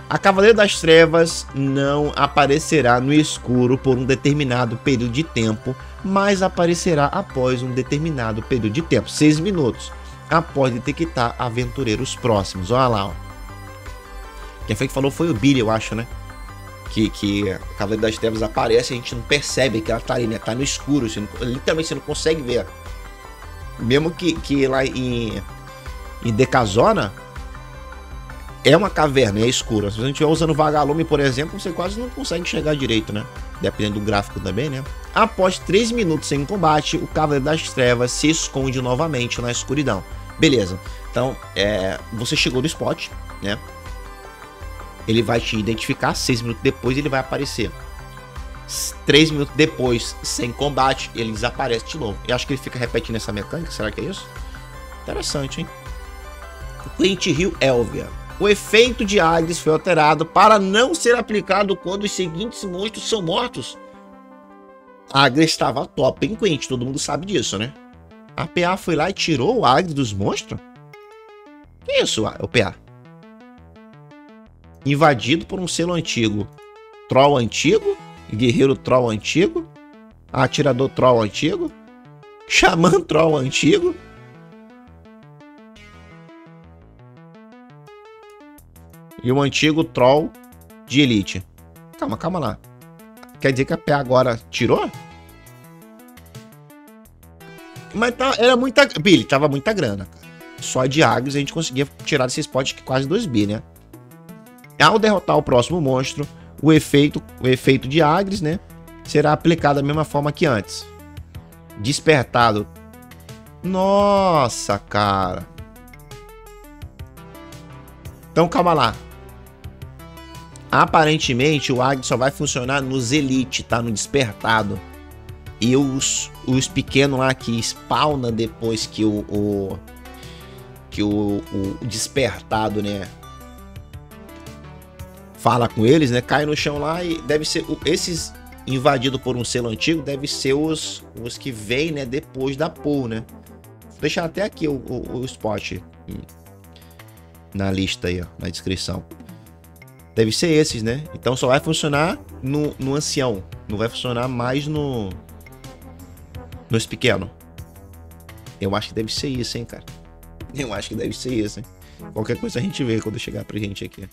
A Cavaleiro das Trevas não aparecerá no escuro por um determinado período de tempo, mas aparecerá após um determinado período de tempo, 6 minutos, após detectar aventureiros próximos. Olha lá, ó. Quem foi que falou foi o Billy, eu acho, né? que, que a Cavaleiro das Trevas aparece a gente não percebe que ela tá ali, né? Tá no escuro, você não, literalmente você não consegue ver. Mesmo que, que lá em, em Decazona é uma caverna, é escura. Se a gente estiver usando vagalume, por exemplo, você quase não consegue chegar direito, né? Dependendo do gráfico também, né? Após 3 minutos sem combate, o Cavaleiro das Trevas se esconde novamente na escuridão. Beleza. Então, é, você chegou no spot, né? ele vai te identificar, seis minutos depois ele vai aparecer. Três minutos depois, sem combate, ele desaparece de novo. Eu acho que ele fica repetindo essa mecânica, será que é isso? Interessante, hein? Quint Hill Elvia. O efeito de Agnes foi alterado para não ser aplicado quando os seguintes monstros são mortos. A estava top em Quint, todo mundo sabe disso, né? A PA foi lá e tirou o Agnes dos monstros? Que isso, o PA? invadido por um selo antigo. Troll antigo, guerreiro troll antigo, atirador troll antigo, xamã troll antigo. E um antigo troll de elite. Calma, calma lá. Quer dizer que a PA agora tirou? Mas tá, era muita. Billy, tava muita grana. Só de Agres a gente conseguia tirar desse spot quase 2 bi, né? Ao derrotar o próximo monstro, o efeito, o efeito de Agres, né, será aplicado da mesma forma que antes. Despertado. Nossa, cara. Então calma lá. Aparentemente o Agres só vai funcionar nos Elite, tá? No Despertado. E os, os pequenos lá que spawna depois que o, o que o, o Despertado, né? fala com eles, né? Cai no chão lá e deve ser esses invadidos por um selo antigo, deve ser os, os que vêm, né, depois da pool, né? Vou deixar até aqui o, o, o spot na lista aí, ó, na descrição. Deve ser esses, né? Então só vai funcionar no, no ancião, não vai funcionar mais no nos pequenos. Eu acho que deve ser isso, hein, cara. Eu acho que deve ser isso, hein. Qualquer coisa a gente vê quando chegar pra gente aqui.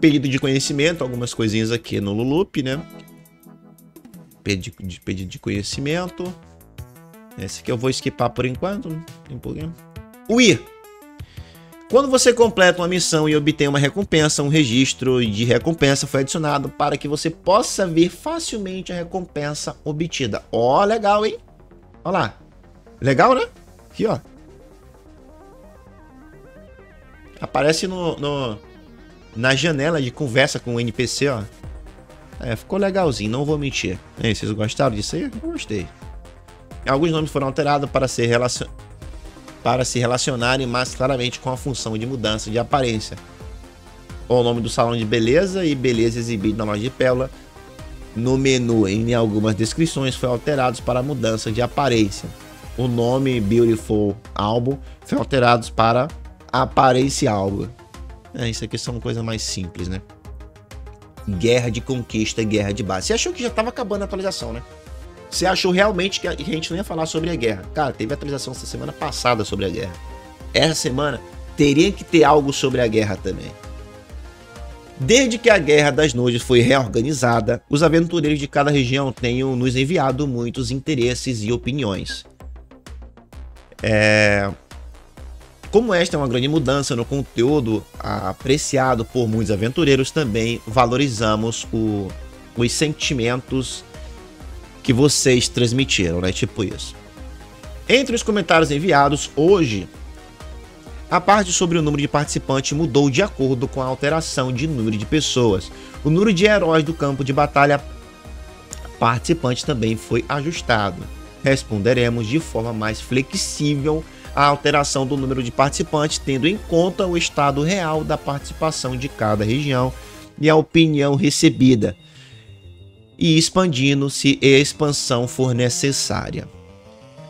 Pedido de conhecimento, algumas coisinhas aqui no Lulup, né? Pedido de, pedido de conhecimento. Esse aqui eu vou esquipar por enquanto, não tem problema. O I. Quando você completa uma missão e obtém uma recompensa, um registro de recompensa foi adicionado para que você possa ver facilmente a recompensa obtida. Ó, oh, legal, hein? Olha lá. Legal, né? Aqui, ó. Aparece no, no, na janela de conversa com o NPC, ó. É, ficou legalzinho, não vou mentir. E vocês gostaram disso aí? Gostei. Alguns nomes foram alterados para, ser relacion... para se relacionarem mais claramente com a função de mudança de aparência. O nome do salão de beleza e beleza exibido na loja de Pérola no menu em algumas descrições foi alterado para mudança de aparência. O nome Beautiful Album foi alterado para Aparência Album. É, isso aqui são coisas mais simples, né? Guerra de conquista, guerra de base. Você achou que já estava acabando a atualização, né? Você achou realmente que a gente não ia falar sobre a guerra? Cara, teve atualização essa semana passada sobre a guerra. Essa semana teria que ter algo sobre a guerra também. Desde que a Guerra das Noites foi reorganizada, os aventureiros de cada região têm nos enviado muitos interesses e opiniões. É... Como esta é uma grande mudança no conteúdo apreciado por muitos aventureiros, também valorizamos o... os sentimentos que vocês transmitiram, né? Tipo isso. Entre os comentários enviados hoje, a parte sobre o número de participantes mudou de acordo com a alteração de número de pessoas. O número de heróis do campo de batalha participantes também foi ajustado. Responderemos de forma mais flexível à alteração do número de participantes, tendo em conta o estado real da participação de cada região e a opinião recebida, e expandindo se a expansão for necessária.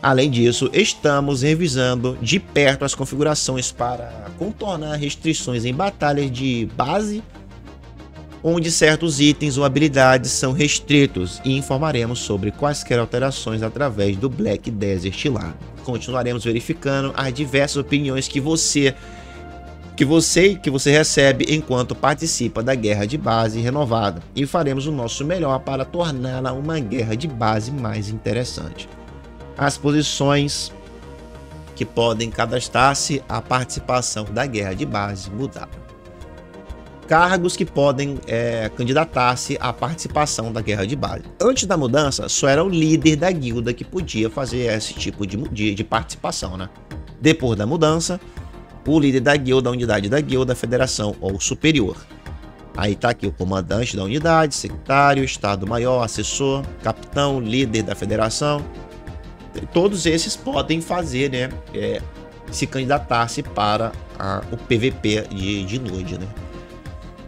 Além disso, estamos revisando de perto as configurações para contornar restrições em batalhas de base, onde certos itens ou habilidades são restritos, e informaremos sobre quaisquer alterações através do Black Desert Lab. Continuaremos verificando as diversas opiniões que você que você que você recebe enquanto participa da guerra de base renovada e faremos o nosso melhor para torná-la uma guerra de base mais interessante as posições que podem cadastrar-se à participação da guerra de base mudaram. Cargos que podem é, candidatar-se à participação da guerra de base. Antes da mudança, só era o líder da guilda que podia fazer esse tipo de, de, de participação. Né? Depois da mudança, o líder da guilda, unidade da guilda, federação ou superior. Aí tá aqui o comandante da unidade, secretário, estado-maior, assessor, capitão, líder da federação, todos esses podem fazer, né, é, se candidatar-se para a, o PVP de, de Nude, né.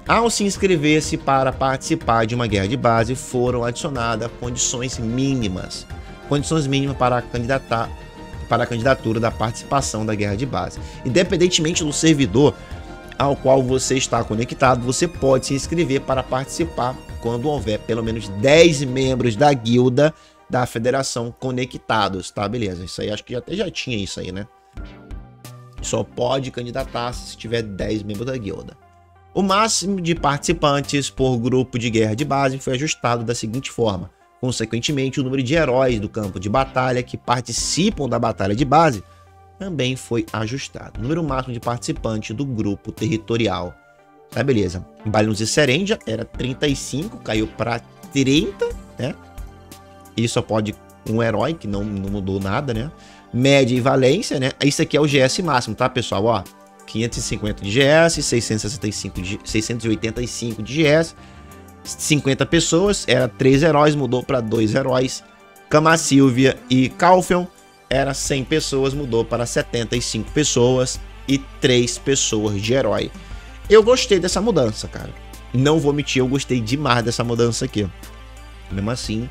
Ao se inscrever-se para participar de uma guerra de base, foram adicionadas condições mínimas, condições mínimas para candidatar para a candidatura da participação da guerra de base. Independentemente do servidor ao qual você está conectado, você pode se inscrever para participar quando houver pelo menos 10 membros da guilda da federação conectados, tá? Beleza, isso aí acho que até já tinha isso aí, né? Só pode candidatar se tiver 10 membros da guilda. O máximo de participantes por grupo de guerra de base foi ajustado da seguinte forma. Consequentemente, o número de heróis do campo de batalha que participam da batalha de base também foi ajustado. O número máximo de participantes do grupo territorial. Tá, beleza. Balões e Serendia era 35, caiu para 30, né? E só pode um herói, que não, não mudou nada, né? Média e valência, né? Isso aqui é o GS máximo, tá, pessoal? Ó, 550 de GS, 665 de, 685 de GS, 50 pessoas, era 3 heróis, mudou para 2 heróis. Cama Silvia e Calfion era 100 pessoas, mudou para 75 pessoas e 3 pessoas de herói. Eu gostei dessa mudança, cara. Não vou mentir, eu gostei demais dessa mudança aqui. Mesmo assim,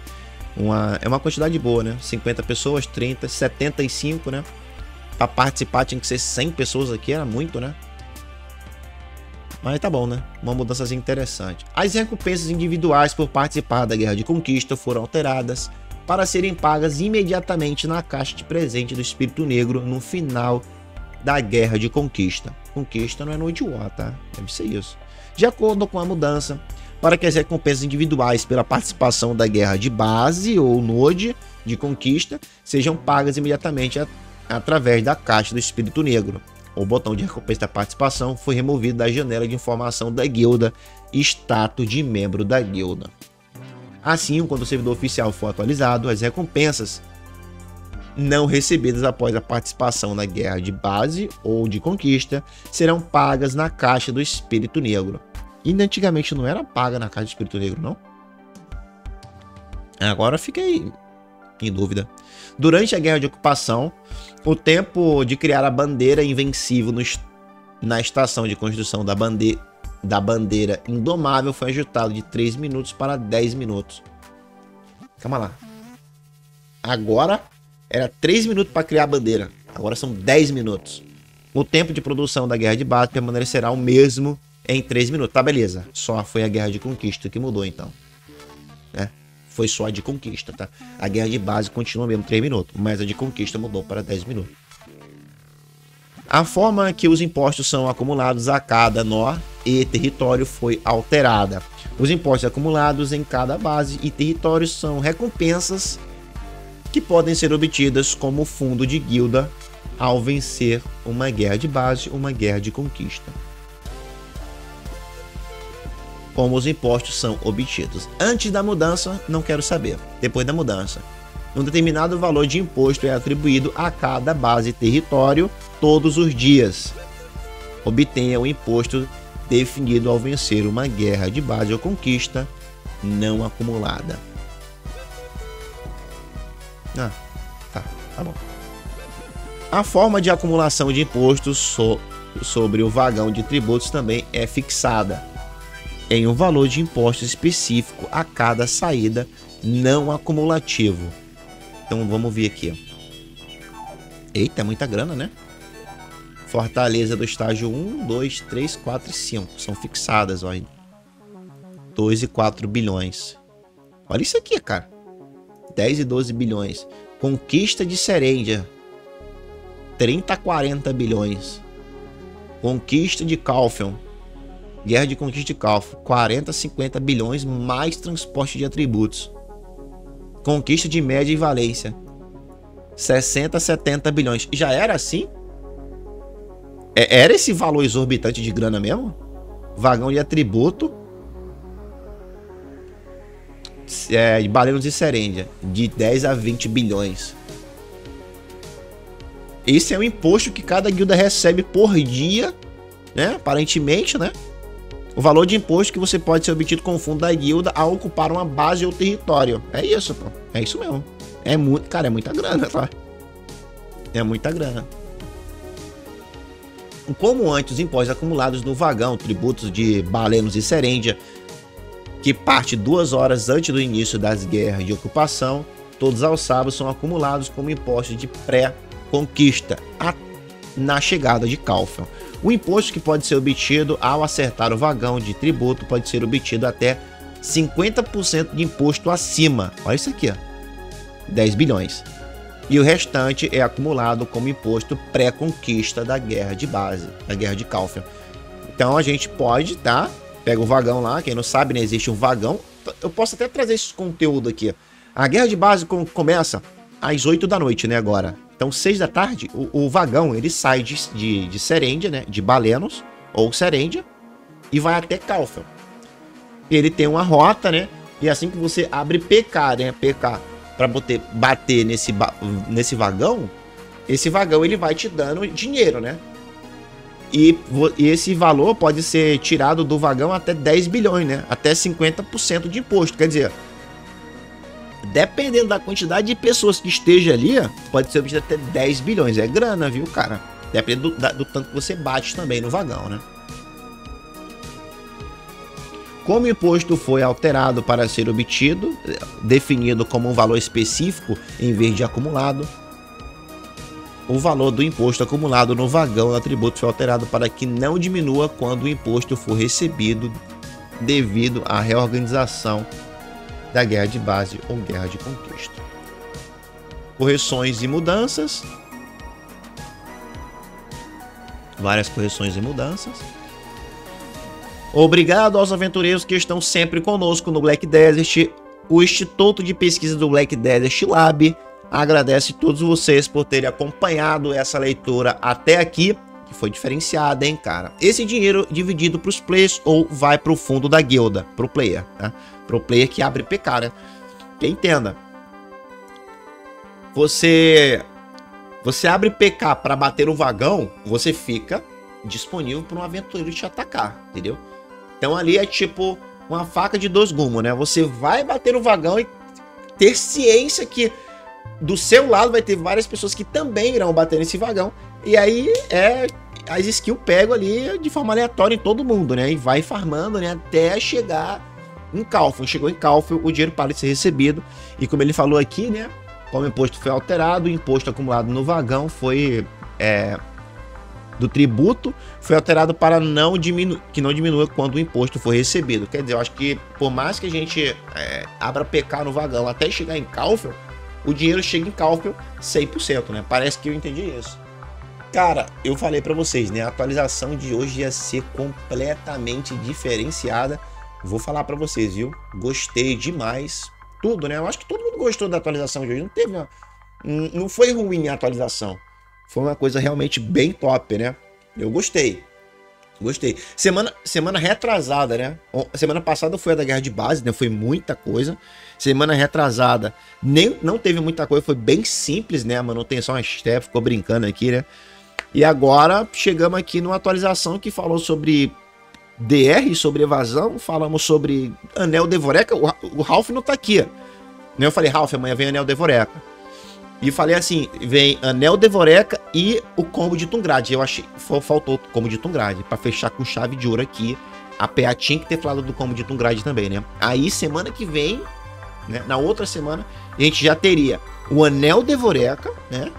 uma, é uma quantidade boa, né? 50 pessoas, 30, 75, né? Pra participar tinha que ser 100 pessoas aqui, era muito, né? Mas tá bom, né? Uma mudança interessante. As recompensas individuais por participar da Guerra de Conquista foram alteradas para serem pagas imediatamente na caixa de presente do Espírito Negro no final da Guerra de Conquista. Conquista não é no War, tá? Deve ser isso. De acordo com a mudança, para que as recompensas individuais pela participação da guerra de base ou node de conquista sejam pagas imediatamente através da caixa do Espírito Negro. O botão de recompensa da participação foi removido da janela de informação da guilda status de membro da guilda. Assim, quando o servidor oficial for atualizado, as recompensas não recebidas após a participação na guerra de base ou de conquista serão pagas na caixa do Espírito Negro. E antigamente não era paga na Casa do Espírito Negro, não? Agora fiquei em dúvida. Durante a guerra de ocupação, o tempo de criar a bandeira invencível no, na estação de construção da, bande, da bandeira indomável foi ajustado de 3 minutos para 10 minutos. Calma lá. Agora era 3 minutos para criar a bandeira. Agora são 10 minutos. O tempo de produção da guerra de base permanecerá o mesmo em 3 minutos. Tá, beleza. Só foi a guerra de conquista que mudou então. É, foi só a de conquista, tá? A guerra de base continua mesmo 3 minutos, mas a de conquista mudou para 10 minutos. A forma que os impostos são acumulados a cada nó e território foi alterada. Os impostos acumulados em cada base e território são recompensas que podem ser obtidas como fundo de guilda ao vencer uma guerra de base ou uma guerra de conquista. Como os impostos são obtidos. Antes da mudança, não quero saber. Depois da mudança, um determinado valor de imposto é atribuído a cada base território todos os dias. Obtenha o imposto definido ao vencer uma guerra de base ou conquista não acumulada. Ah, tá, tá bom. A forma de acumulação de impostos so sobre o vagão de tributos também é fixada em um valor de impostos específico a cada saída não acumulativo. Então vamos ver aqui. Eita, é muita grana, né? Fortaleza do estágio 1, 2, 3, 4 e 5. São fixadas, olha. 2 e 4 bilhões. Olha isso aqui, cara. 10 e 12 bilhões. Conquista de Serêndia. 30 a 40 bilhões. Conquista de Calfion. Guerra de conquista de Calfion. 40 a 50 bilhões mais transporte de atributos. Conquista de Média e Valência. 60 a 70 bilhões. Já era assim? É, era esse valor exorbitante de grana mesmo? Vagão de atributo. É, de Balenos e Serêndia. De 10 a 20 bilhões. Esse é o imposto que cada guilda recebe por dia, né? Aparentemente, né? O valor de imposto que você pode ser obtido com o fundo da guilda ao ocupar uma base ou território. É isso, pô. É isso mesmo. É muito, cara, é muita grana, tá? É muita grana. Como antes, os impostos acumulados no vagão, tributos de balenos e serêndia, que parte duas horas antes do início das guerras de ocupação, todos aos sábados são acumulados como impostos de pré-conquista na chegada de Calfion. O imposto que pode ser obtido ao acertar o vagão de tributo pode ser obtido até 50% de imposto acima. Olha isso aqui, ó. 10 bilhões e o restante é acumulado como imposto pré-conquista da guerra de base, da guerra de Calfion. Então a gente pode, tá? Pega o vagão lá, quem não sabe, né, existe um vagão. Eu posso até trazer esse conteúdo aqui. A guerra de base começa às 8 da noite, né, agora. Então, 6 da tarde, o, o vagão ele sai de, de, de né, de Balenos, ou Serêndia, e vai até Calfion. Ele tem uma rota, né, e assim que você abre PK, né, PK para bater nesse, nesse vagão, esse vagão ele vai te dando dinheiro, né? E, e, esse valor pode ser tirado do vagão até 10 bilhões, né? Até 50% de imposto. Quer dizer, dependendo da quantidade de pessoas que esteja ali, pode ser obtido até 10 bilhões. É grana, viu, cara? Depende do, do tanto que você bate também no vagão, né? Como o imposto foi alterado para ser obtido, definido como um valor específico em vez de acumulado, o valor do imposto acumulado no vagão do atributo foi alterado para que não diminua quando o imposto for recebido devido à reorganização da guerra de base ou guerra de conquista. Correções e mudanças. Várias correções e mudanças. Obrigado aos aventureiros que estão sempre conosco no Black Desert. O Instituto de Pesquisa do Black Desert Lab agradece a todos vocês por terem acompanhado essa leitura até aqui, que foi diferenciada, hein, cara. Esse dinheiro dividido para os players ou vai para o fundo da guilda, para o player, né? Para o player que abre PK, né? Que entenda. Você você abre PK para bater o vagão, você fica disponível para um aventureiro te atacar, entendeu? Então ali é tipo uma faca de dois gumes, né? Você vai bater no vagão e ter ciência que do seu lado vai ter várias pessoas que também irão bater nesse vagão. E aí é as skills pegam ali de forma aleatória em todo mundo, né? E vai farmando, né? Até chegar em Calfin. Chegou em Calfin, o dinheiro para ser recebido. E como ele falou aqui, né? Como o imposto foi alterado, o imposto acumulado no vagão foi é, do tributo foi alterado para não diminu que não diminua quando o imposto for recebido. Quer dizer, eu acho que por mais que a gente é, abra PK no vagão até chegar em Calfel, o dinheiro chega em Calfel 100%, né? Parece que eu entendi isso. Cara, eu falei para vocês, né? A atualização de hoje ia ser completamente diferenciada. Vou falar para vocês, viu? Gostei demais. Tudo, né? Eu acho que todo mundo gostou da atualização de hoje. Não teve uma... Não foi ruim a atualização. Foi uma coisa realmente bem top, né? Eu gostei. Gostei. Semana, semana retrasada, né? Semana passada foi a da guerra de base, né? Foi muita coisa. Semana retrasada nem, não teve muita coisa, foi bem simples, né? A manutenção, a Steph ficou brincando aqui, né? E agora chegamos aqui numa atualização que falou sobre DR, sobre evasão, falamos sobre Anel Devoreca. O, o Ralph não tá aqui. Eu falei, Ralph, amanhã vem Anel Devoreca. E falei assim: vem Anel Devoreca e o combo de Tungrad. Eu achei. Faltou o combo de Tungrad. para fechar com chave de ouro aqui. A PA tinha que ter falado do combo de Tungrad também, né? Aí semana que vem, né? Na outra semana, a gente já teria o Anel Devoreca, né?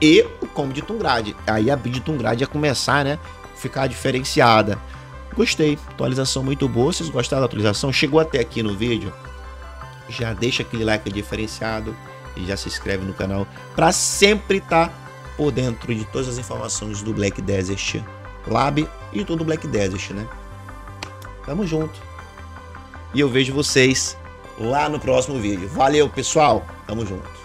E o combo de Tungrad. Aí a build de Tungrad ia começar, né? Ficar diferenciada. Gostei. Atualização muito boa. Vocês gostaram da atualização? Chegou até aqui no vídeo? Já deixa aquele like diferenciado e já se inscreve no canal para sempre estar tá por dentro de todas as informações do Black Desert Lab e todo o Black Desert, né? Tamo junto. E eu vejo vocês lá no próximo vídeo. Valeu, pessoal. Tamo junto.